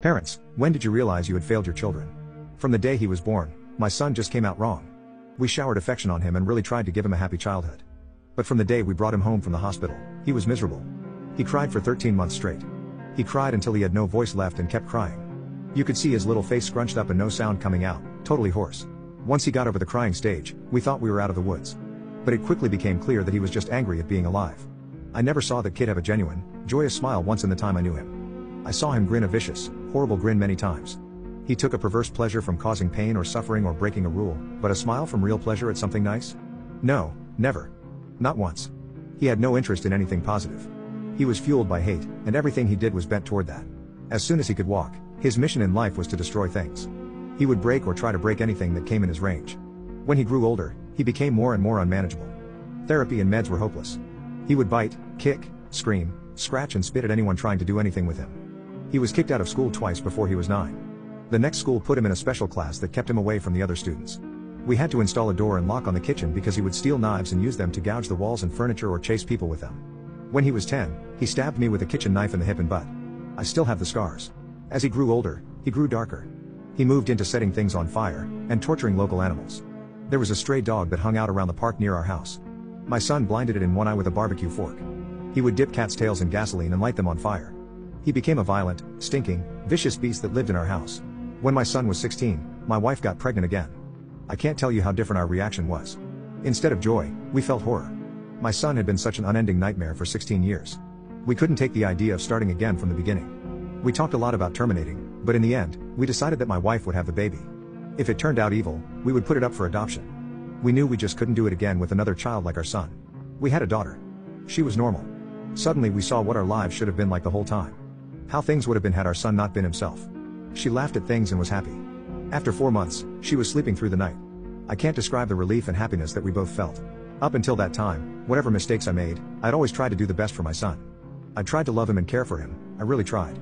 Parents, when did you realize you had failed your children? From the day he was born, my son just came out wrong. We showered affection on him and really tried to give him a happy childhood. But from the day we brought him home from the hospital, he was miserable. He cried for 13 months straight. He cried until he had no voice left and kept crying. You could see his little face scrunched up and no sound coming out, totally hoarse. Once he got over the crying stage, we thought we were out of the woods. But it quickly became clear that he was just angry at being alive. I never saw that kid have a genuine, joyous smile once in the time I knew him. I saw him grin a vicious, horrible grin many times. He took a perverse pleasure from causing pain or suffering or breaking a rule, but a smile from real pleasure at something nice? No, never. Not once. He had no interest in anything positive. He was fueled by hate, and everything he did was bent toward that. As soon as he could walk, his mission in life was to destroy things. He would break or try to break anything that came in his range. When he grew older, he became more and more unmanageable. Therapy and meds were hopeless. He would bite, kick, scream, scratch and spit at anyone trying to do anything with him. He was kicked out of school twice before he was 9. The next school put him in a special class that kept him away from the other students. We had to install a door and lock on the kitchen because he would steal knives and use them to gouge the walls and furniture or chase people with them. When he was 10, he stabbed me with a kitchen knife in the hip and butt. I still have the scars. As he grew older, he grew darker. He moved into setting things on fire and torturing local animals. There was a stray dog that hung out around the park near our house. My son blinded it in one eye with a barbecue fork. He would dip cats' tails in gasoline and light them on fire. He became a violent, stinking, vicious beast that lived in our house. When my son was 16, my wife got pregnant again. I can't tell you how different our reaction was. Instead of joy, we felt horror. My son had been such an unending nightmare for 16 years. We couldn't take the idea of starting again from the beginning. We talked a lot about terminating, but in the end, we decided that my wife would have the baby. If it turned out evil, we would put it up for adoption. We knew we just couldn't do it again with another child like our son. We had a daughter. She was normal. Suddenly we saw what our lives should have been like the whole time. How things would have been had our son not been himself. She laughed at things and was happy. After four months, she was sleeping through the night. I can't describe the relief and happiness that we both felt. Up until that time, whatever mistakes I made, I'd always tried to do the best for my son. I tried to love him and care for him, I really tried.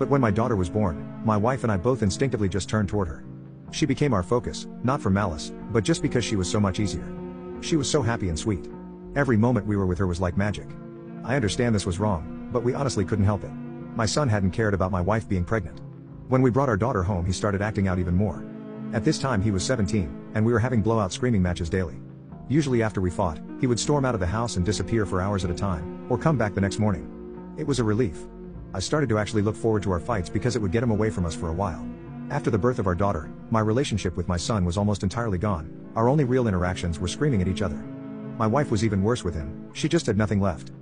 But when my daughter was born, my wife and I both instinctively just turned toward her. She became our focus, not for malice, but just because she was so much easier. She was so happy and sweet. Every moment we were with her was like magic. I understand this was wrong, but we honestly couldn't help it. My son hadn't cared about my wife being pregnant. When we brought our daughter home, he started acting out even more. At this time, he was 17, and we were having blowout screaming matches daily. Usually, after we fought, he would storm out of the house and disappear for hours at a time, or come back the next morning. It was a relief. I started to actually look forward to our fights because it would get him away from us for a while. After the birth of our daughter, my relationship with my son was almost entirely gone. Our only real interactions were screaming at each other. My wife was even worse with him, she just had nothing left.